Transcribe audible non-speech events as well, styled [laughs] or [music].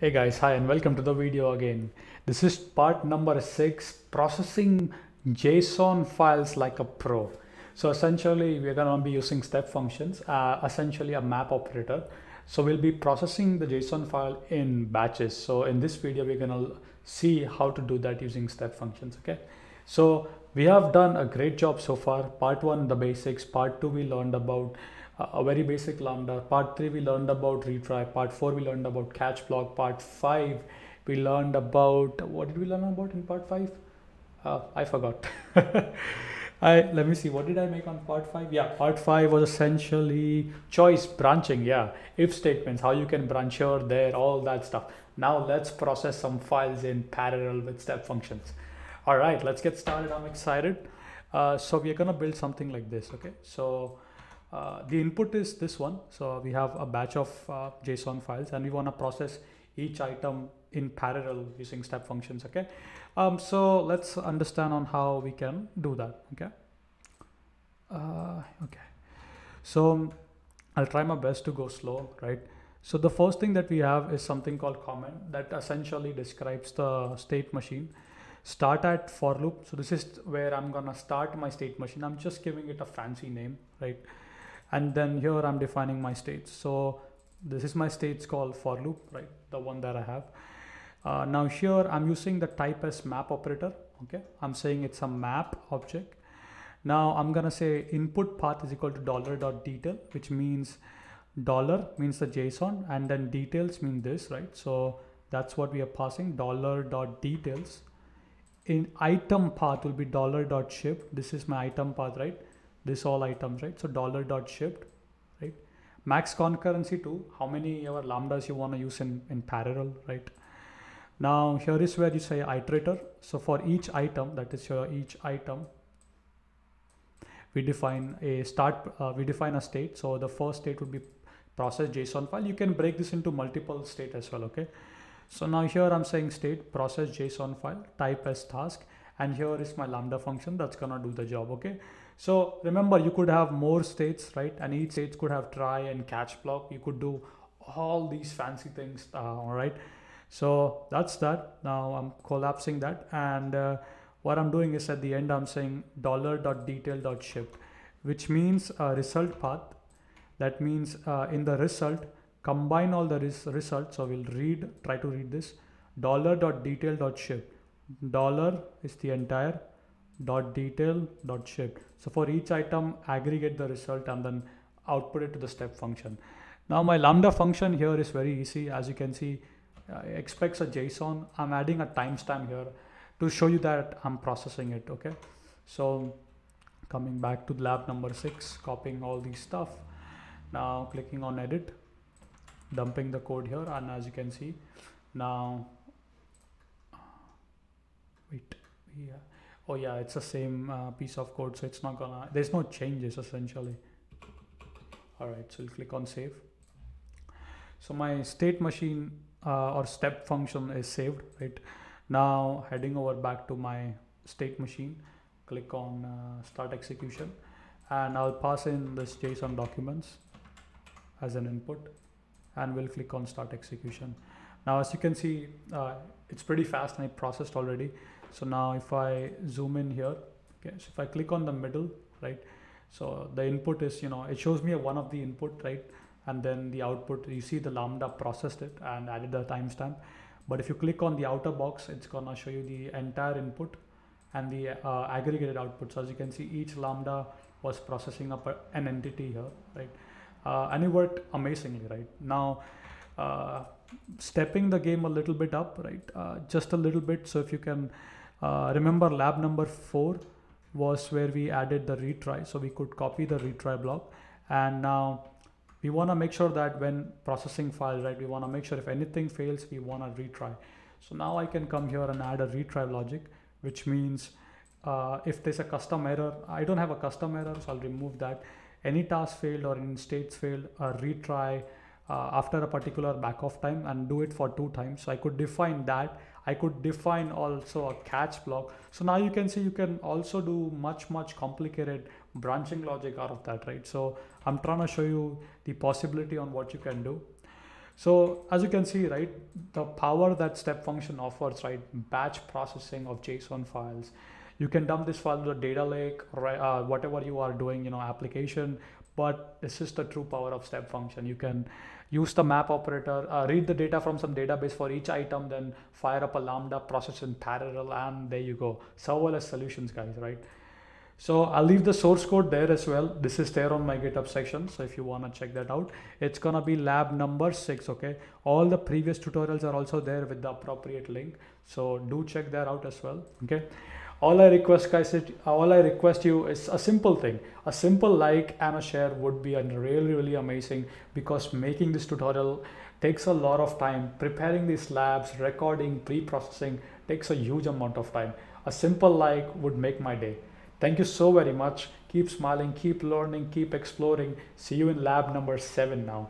Hey guys, hi and welcome to the video again. This is part number six, processing JSON files like a pro. So essentially we're gonna be using step functions, uh, essentially a map operator. So we'll be processing the JSON file in batches. So in this video, we're gonna see how to do that using step functions, okay? So we have done a great job so far. Part one, the basics. Part two, we learned about a very basic lambda. Part three, we learned about retry. Part four, we learned about catch block. Part five, we learned about, what did we learn about in part five? Uh, I forgot. [laughs] I let me see. What did I make on part five? Yeah, part five was essentially choice branching. Yeah, if statements, how you can branch here, there, all that stuff. Now let's process some files in parallel with step functions. All right, let's get started. I'm excited. Uh, so we're gonna build something like this. Okay, so uh, the input is this one. So we have a batch of uh, JSON files and we want to process each item in parallel using step functions. Okay. Um, so let's understand on how we can do that. Okay. Uh, okay. So I'll try my best to go slow, right? So the first thing that we have is something called comment that essentially describes the state machine. Start at for loop. So this is where I'm gonna start my state machine. I'm just giving it a fancy name, right? And then here I'm defining my states. So this is my states called for loop, right? The one that I have. Uh, now here I'm using the type as map operator. Okay, I'm saying it's a map object. Now I'm gonna say input path is equal to dollar dot detail, which means dollar means the JSON and then details mean this, right? So that's what we are passing dollar dot details. In item path will be dollar dot shipped. This is my item path, right? This all items, right? So dollar dot shipped, right? Max concurrency to how many ever lambdas you want to use in, in parallel, right? Now here is where you say iterator. So for each item, that is your each item, we define a start, uh, we define a state. So the first state would be process JSON file. You can break this into multiple state as well, okay? So now here I'm saying state process JSON file type as task and here is my lambda function that's gonna do the job okay so remember you could have more states right? And each state could have try and catch block. You could do all these fancy things uh, all right? So that's that. Now i'm collapsing that. And uh, what i'm doing is at the end i'm saying dollar dot detail dot shipped which means a result path. That means uh, in the result combine all the res results. So we'll read try to read this. dollar dot detail dot shipped dollar is the entire dot detail dot shipped. So for each item, aggregate the result and then output it to the step function. Now my lambda function here is very easy. As you can see, uh, expects a JSON. I'm adding a timestamp here to show you that I'm processing it. Okay. So coming back to the lab number six, copying all these stuff. Now clicking on edit, dumping the code here. And as you can see, now wait yeah oh yeah it's the same uh, piece of code so it's not gonna there's no changes essentially. All right so we'll click on save. So my state machine uh, or step function is saved right? Now heading over back to my state machine click on uh, start execution and I'll pass in this JSON documents as an input and we'll click on start execution. Now as you can see uh, it's pretty fast and I processed already so now if I zoom in here, okay, so if I click on the middle, right, so the input is, you know, it shows me one of the input, right, and then the output, you see the Lambda processed it and added the timestamp. But if you click on the outer box, it's gonna show you the entire input and the uh, aggregated output. So as you can see, each Lambda was processing up an entity here, right? Uh, and it worked amazingly, right? Now, uh, stepping the game a little bit up, right? Uh, just a little bit. So if you can uh, remember lab number four was where we added the retry. So we could copy the retry block. And now we want to make sure that when processing file, right, we want to make sure if anything fails, we want to retry. So now I can come here and add a retry logic, which means uh, if there's a custom error, I don't have a custom error, so I'll remove that. Any task failed or any states failed, a retry uh, after a particular back off time and do it for two times. So I could define that. I could define also a catch block. So now you can see you can also do much, much complicated branching logic out of that, right? So I'm trying to show you the possibility on what you can do. So as you can see, right, the power that step function offers, right, batch processing of JSON files. You can dump this file to the data lake, right, uh, whatever you are doing, you know, application, but this is the true power of step function. You can use the map operator, uh, read the data from some database for each item, then fire up a Lambda process in parallel, and there you go. Serverless solutions, guys, right? So I'll leave the source code there as well. This is there on my GitHub section. So if you want to check that out, it's going to be lab number six. Okay. All the previous tutorials are also there with the appropriate link. So do check that out as well. Okay. All I request guys, all I request you is a simple thing. A simple like and a share would be really, really amazing because making this tutorial takes a lot of time. Preparing these labs, recording, pre-processing takes a huge amount of time. A simple like would make my day. Thank you so very much. Keep smiling, keep learning, keep exploring. See you in lab number seven now.